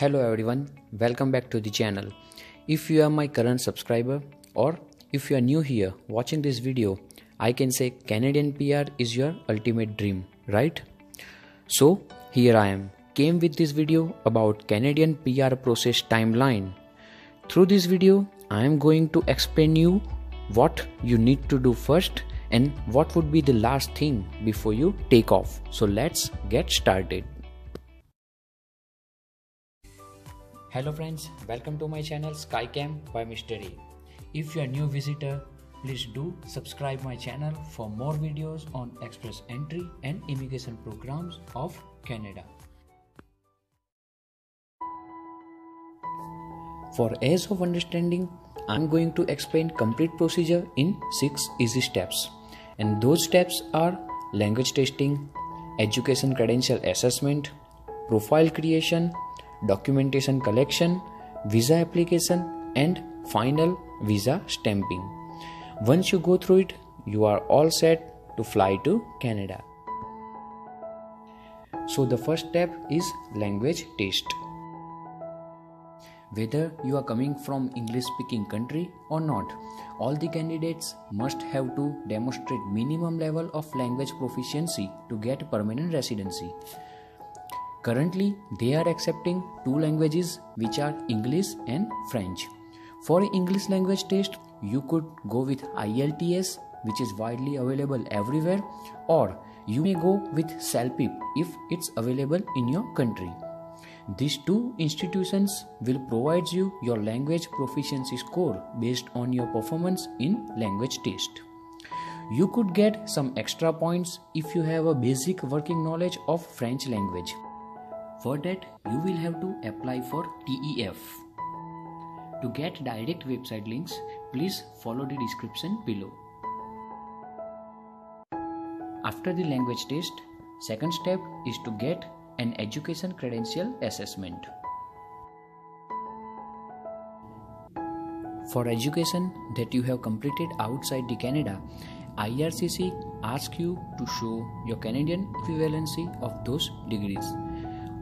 Hello everyone, welcome back to the channel. If you are my current subscriber or if you are new here watching this video, I can say Canadian PR is your ultimate dream, right? So here I am, came with this video about Canadian PR process timeline. Through this video, I am going to explain you what you need to do first and what would be the last thing before you take off. So let's get started. Hello friends, welcome to my channel Skycam by Mr. If you are new visitor, please do subscribe my channel for more videos on express entry and immigration programs of Canada. For ease of understanding, I'm going to explain complete procedure in 6 easy steps. And those steps are language testing, education credential assessment, profile creation, documentation collection, visa application, and final visa stamping. Once you go through it, you are all set to fly to Canada. So, the first step is language test. Whether you are coming from English speaking country or not, all the candidates must have to demonstrate minimum level of language proficiency to get permanent residency. Currently, they are accepting two languages which are English and French. For English language test, you could go with IELTS which is widely available everywhere or you may go with CELPIP if it's available in your country. These two institutions will provide you your language proficiency score based on your performance in language test. You could get some extra points if you have a basic working knowledge of French language. For that, you will have to apply for TEF. To get direct website links, please follow the description below. After the language test, second step is to get an education credential assessment. For education that you have completed outside the Canada, IRCC asks you to show your Canadian equivalency of those degrees.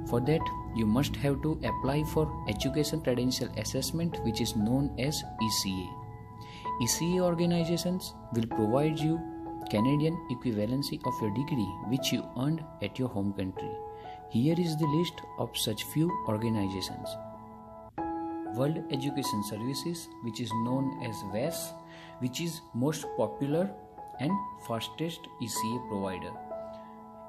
For that, you must have to apply for Education Credential Assessment, which is known as ECA. ECA organizations will provide you Canadian equivalency of your degree which you earned at your home country. Here is the list of such few organizations. World Education Services, which is known as WES, which is most popular and fastest ECA provider.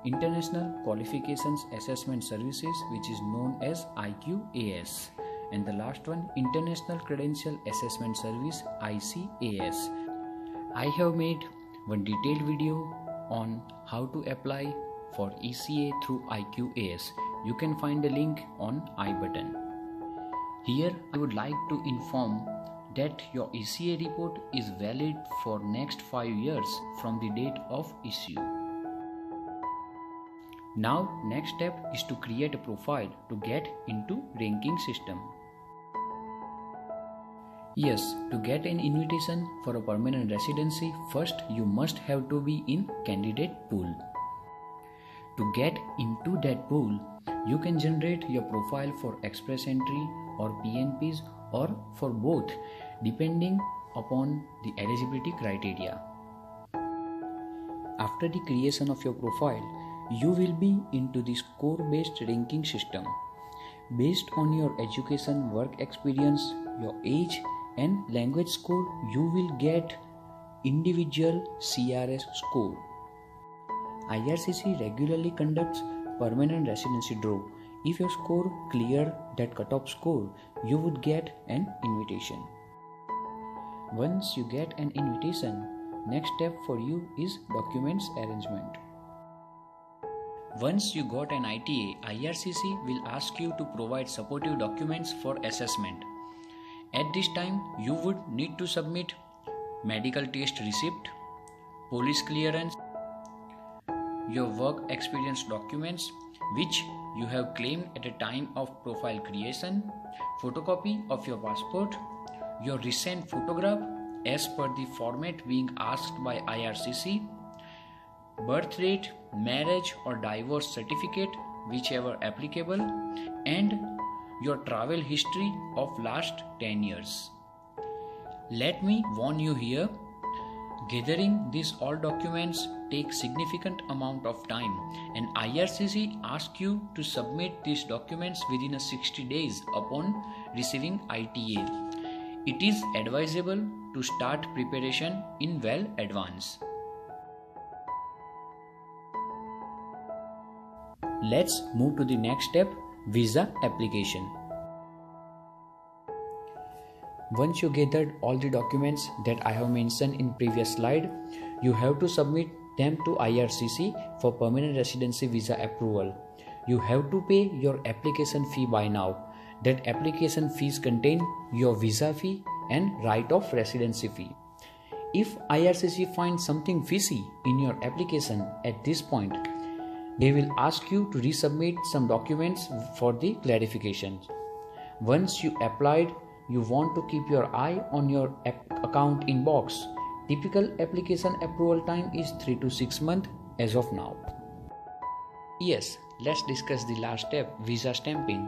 International Qualifications Assessment Services, which is known as IQAS. And the last one, International Credential Assessment Service, ICAS. I have made one detailed video on how to apply for ECA through IQAS. You can find the link on I button. Here I would like to inform that your ECA report is valid for next 5 years from the date of issue. Now next step is to create a profile to get into ranking system. Yes, to get an invitation for a permanent residency, first you must have to be in candidate pool. To get into that pool, you can generate your profile for express entry or PNPs or for both depending upon the eligibility criteria. After the creation of your profile, you will be into the score based ranking system. Based on your education, work experience, your age, and language score, you will get individual CRS score. IRCC regularly conducts permanent residency draw. If your score clear that cutoff score, you would get an invitation. Once you get an invitation, next step for you is documents arrangement. Once you got an ITA, IRCC will ask you to provide supportive documents for assessment. At this time, you would need to submit medical test receipt, police clearance, your work experience documents which you have claimed at the time of profile creation, photocopy of your passport, your recent photograph as per the format being asked by IRCC, birth rate, marriage or divorce certificate, whichever applicable, and your travel history of last 10 years. Let me warn you here Gathering these all documents takes significant amount of time and IRCC asks you to submit these documents within a 60 days upon receiving ITA. It is advisable to start preparation in well advance. Let's move to the next step visa application. Once you gathered all the documents that I have mentioned in previous slide, you have to submit them to IRCC for permanent residency visa approval. You have to pay your application fee by now. That application fees contain your visa fee and right of residency fee. If IRCC finds something fishy in your application at this point, they will ask you to resubmit some documents for the clarification. Once you applied you want to keep your eye on your account inbox. Typical application approval time is 3 to 6 months as of now. Yes, let's discuss the last step visa stamping.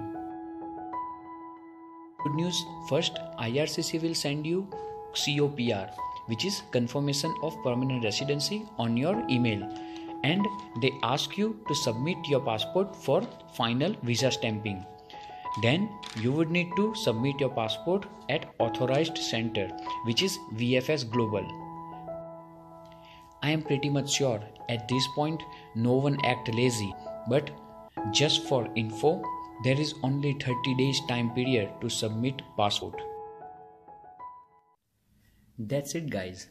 Good news first, IRCC will send you COPR, which is confirmation of permanent residency, on your email and they ask you to submit your passport for final visa stamping. Then you would need to submit your passport at authorized center which is VFS Global. I am pretty much sure at this point no one act lazy but just for info there is only 30 days time period to submit passport. That's it guys.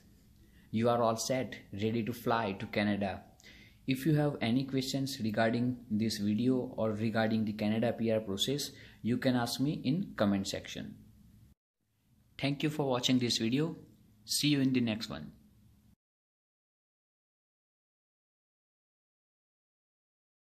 You are all set ready to fly to Canada if you have any questions regarding this video or regarding the Canada PR process, you can ask me in comment section. Thank you for watching this video. See you in the next one.